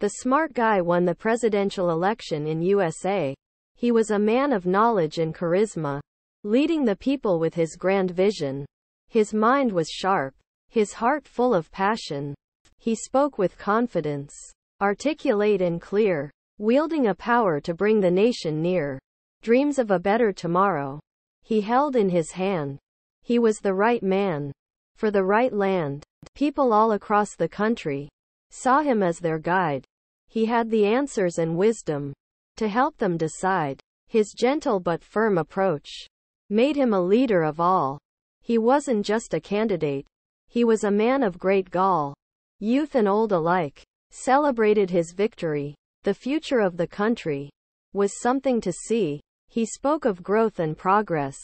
The smart guy won the presidential election in USA. He was a man of knowledge and charisma, leading the people with his grand vision. His mind was sharp, his heart full of passion. He spoke with confidence, articulate and clear, wielding a power to bring the nation near. Dreams of a better tomorrow. He held in his hand. He was the right man. For the right land. People all across the country saw him as their guide. He had the answers and wisdom to help them decide. His gentle but firm approach made him a leader of all. He wasn't just a candidate. He was a man of great gall. Youth and old alike celebrated his victory. The future of the country was something to see. He spoke of growth and progress.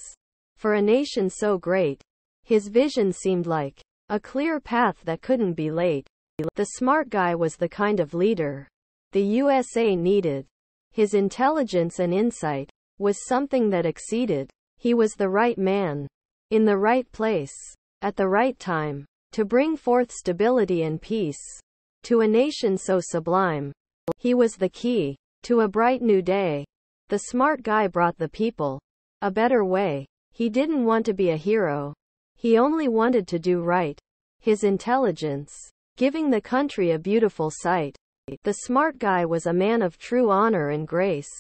For a nation so great, his vision seemed like a clear path that couldn't be late. The smart guy was the kind of leader the USA needed. His intelligence and insight was something that exceeded. He was the right man, in the right place, at the right time, to bring forth stability and peace to a nation so sublime. He was the key to a bright new day. The smart guy brought the people a better way. He didn't want to be a hero. He only wanted to do right. His intelligence, giving the country a beautiful sight, the smart guy was a man of true honor and grace.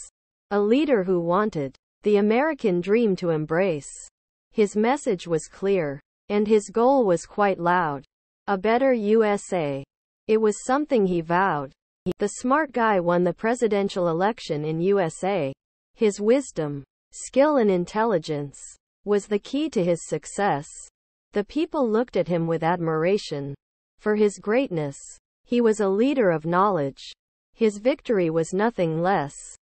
A leader who wanted the American dream to embrace. His message was clear, and his goal was quite loud. A better USA. It was something he vowed. The smart guy won the presidential election in USA. His wisdom, skill and intelligence was the key to his success. The people looked at him with admiration for his greatness. He was a leader of knowledge. His victory was nothing less